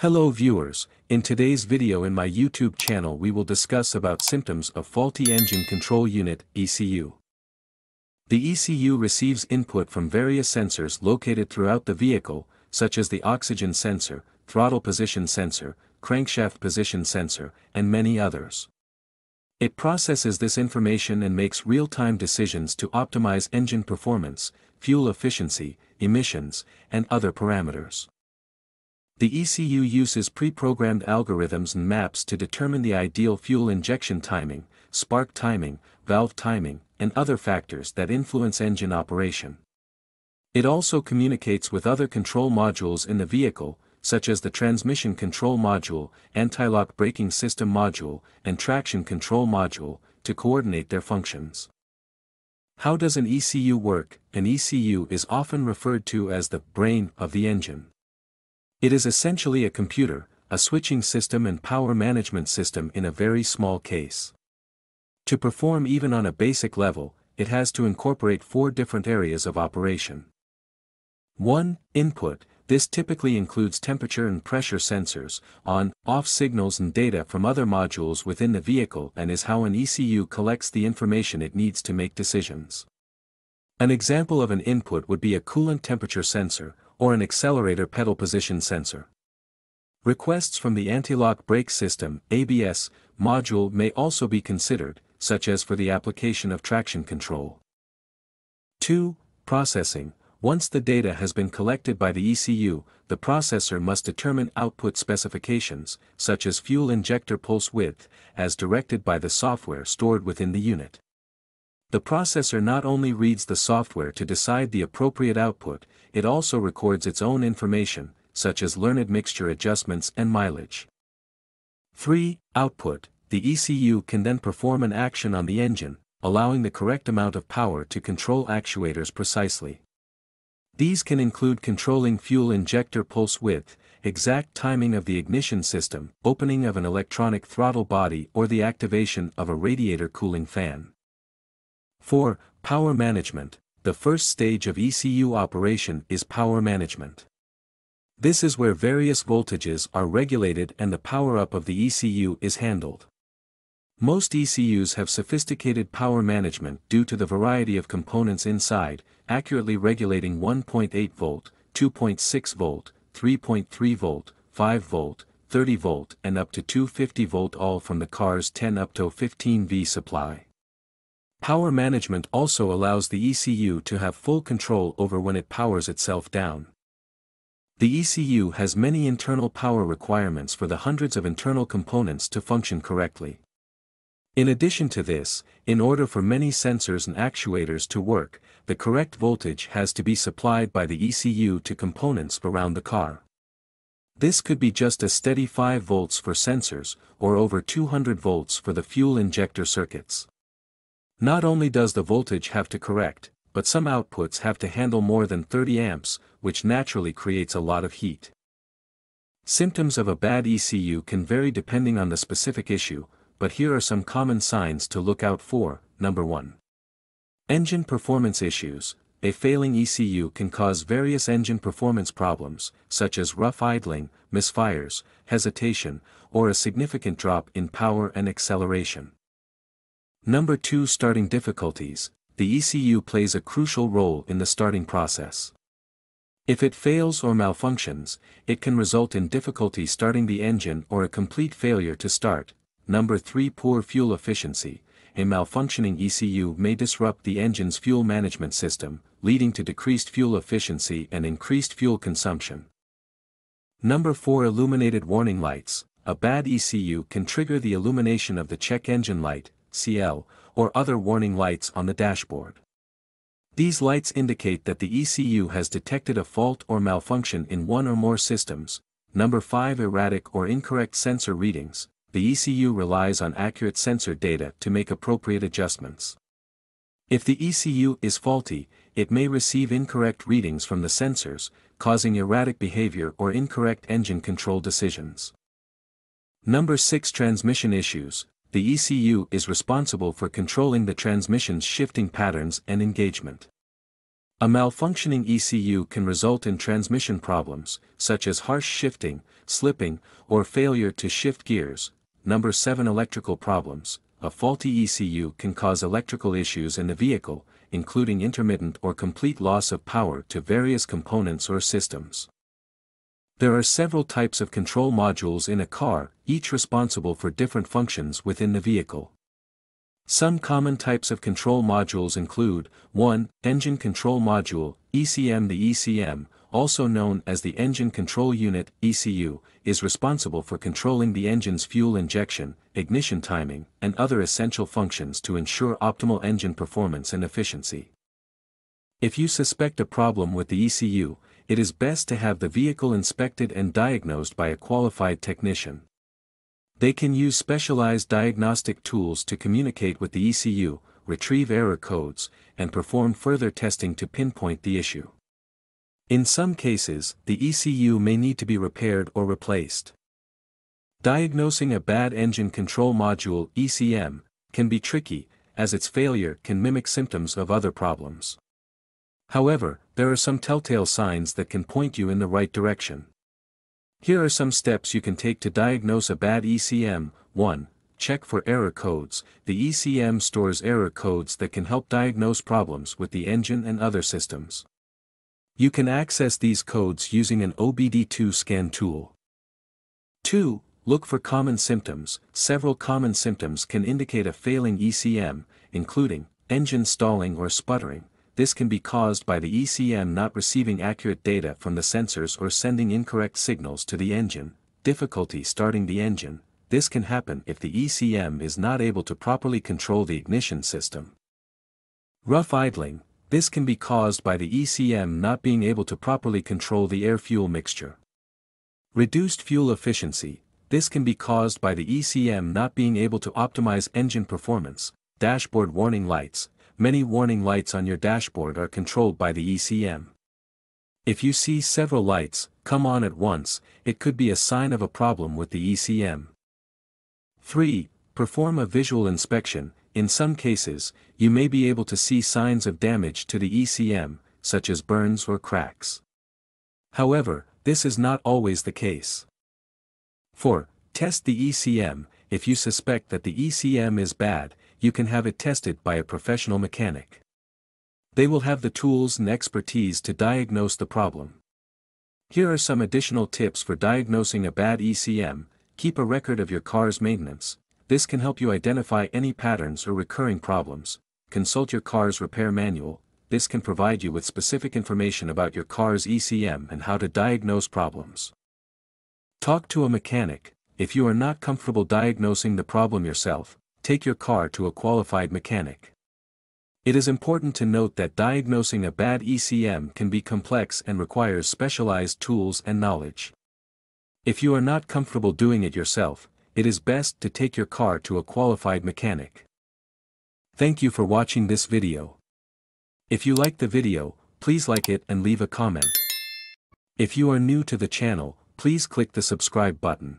Hello viewers, in today's video in my YouTube channel we will discuss about symptoms of faulty engine control unit, ECU. The ECU receives input from various sensors located throughout the vehicle, such as the oxygen sensor, throttle position sensor, crankshaft position sensor, and many others. It processes this information and makes real-time decisions to optimize engine performance, fuel efficiency, emissions, and other parameters. The ECU uses pre-programmed algorithms and maps to determine the ideal fuel injection timing, spark timing, valve timing, and other factors that influence engine operation. It also communicates with other control modules in the vehicle, such as the transmission control module, anti-lock braking system module, and traction control module, to coordinate their functions. How does an ECU work? An ECU is often referred to as the brain of the engine. It is essentially a computer, a switching system and power management system in a very small case. To perform even on a basic level, it has to incorporate four different areas of operation. 1. Input, this typically includes temperature and pressure sensors, on, off signals and data from other modules within the vehicle and is how an ECU collects the information it needs to make decisions. An example of an input would be a coolant temperature sensor, or an accelerator pedal position sensor. Requests from the anti-lock brake system ABS, module may also be considered, such as for the application of traction control. 2. Processing. Once the data has been collected by the ECU, the processor must determine output specifications, such as fuel injector pulse width, as directed by the software stored within the unit. The processor not only reads the software to decide the appropriate output, it also records its own information, such as learned mixture adjustments and mileage. 3. Output The ECU can then perform an action on the engine, allowing the correct amount of power to control actuators precisely. These can include controlling fuel injector pulse width, exact timing of the ignition system, opening of an electronic throttle body or the activation of a radiator cooling fan. 4. Power Management The first stage of ECU operation is power management. This is where various voltages are regulated and the power-up of the ECU is handled. Most ECUs have sophisticated power management due to the variety of components inside, accurately regulating 1.8 volt, 2.6 volt, 3.3 volt, 5 volt, 30 volt and up to 250 volt all from the car's 10 up to 15 V supply. Power management also allows the ECU to have full control over when it powers itself down. The ECU has many internal power requirements for the hundreds of internal components to function correctly. In addition to this, in order for many sensors and actuators to work, the correct voltage has to be supplied by the ECU to components around the car. This could be just a steady 5 volts for sensors, or over 200 volts for the fuel injector circuits. Not only does the voltage have to correct, but some outputs have to handle more than 30 amps, which naturally creates a lot of heat. Symptoms of a bad ECU can vary depending on the specific issue, but here are some common signs to look out for. Number 1. Engine performance issues. A failing ECU can cause various engine performance problems, such as rough idling, misfires, hesitation, or a significant drop in power and acceleration. Number 2 Starting difficulties, the ECU plays a crucial role in the starting process. If it fails or malfunctions, it can result in difficulty starting the engine or a complete failure to start. Number 3 Poor fuel efficiency, a malfunctioning ECU may disrupt the engine's fuel management system, leading to decreased fuel efficiency and increased fuel consumption. Number 4 Illuminated warning lights, a bad ECU can trigger the illumination of the check engine light, CL, or other warning lights on the dashboard. These lights indicate that the ECU has detected a fault or malfunction in one or more systems. Number 5 Erratic or incorrect sensor readings. The ECU relies on accurate sensor data to make appropriate adjustments. If the ECU is faulty, it may receive incorrect readings from the sensors, causing erratic behavior or incorrect engine control decisions. Number 6 Transmission issues the ECU is responsible for controlling the transmission's shifting patterns and engagement. A malfunctioning ECU can result in transmission problems, such as harsh shifting, slipping, or failure to shift gears. Number 7 Electrical problems. A faulty ECU can cause electrical issues in the vehicle, including intermittent or complete loss of power to various components or systems. There are several types of control modules in a car, each responsible for different functions within the vehicle. Some common types of control modules include 1. Engine Control Module, ECM The ECM, also known as the Engine Control Unit, ECU, is responsible for controlling the engine's fuel injection, ignition timing, and other essential functions to ensure optimal engine performance and efficiency. If you suspect a problem with the ECU, it is best to have the vehicle inspected and diagnosed by a qualified technician. They can use specialized diagnostic tools to communicate with the ECU, retrieve error codes, and perform further testing to pinpoint the issue. In some cases, the ECU may need to be repaired or replaced. Diagnosing a bad engine control module ECM can be tricky, as its failure can mimic symptoms of other problems. However, there are some telltale signs that can point you in the right direction. Here are some steps you can take to diagnose a bad ECM. 1. Check for error codes. The ECM stores error codes that can help diagnose problems with the engine and other systems. You can access these codes using an OBD2 scan tool. 2. Look for common symptoms. Several common symptoms can indicate a failing ECM, including engine stalling or sputtering, this can be caused by the ECM not receiving accurate data from the sensors or sending incorrect signals to the engine, difficulty starting the engine, this can happen if the ECM is not able to properly control the ignition system. Rough idling, this can be caused by the ECM not being able to properly control the air-fuel mixture. Reduced fuel efficiency, this can be caused by the ECM not being able to optimize engine performance, dashboard warning lights, many warning lights on your dashboard are controlled by the ECM. If you see several lights, come on at once, it could be a sign of a problem with the ECM. 3. Perform a visual inspection, in some cases, you may be able to see signs of damage to the ECM, such as burns or cracks. However, this is not always the case. 4. Test the ECM, if you suspect that the ECM is bad, you can have it tested by a professional mechanic. They will have the tools and expertise to diagnose the problem. Here are some additional tips for diagnosing a bad ECM, keep a record of your car's maintenance, this can help you identify any patterns or recurring problems, consult your car's repair manual, this can provide you with specific information about your car's ECM and how to diagnose problems. Talk to a mechanic, if you are not comfortable diagnosing the problem yourself, take your car to a qualified mechanic. It is important to note that diagnosing a bad ECM can be complex and requires specialized tools and knowledge. If you are not comfortable doing it yourself, it is best to take your car to a qualified mechanic. Thank you for watching this video. If you like the video, please like it and leave a comment. If you are new to the channel, please click the subscribe button.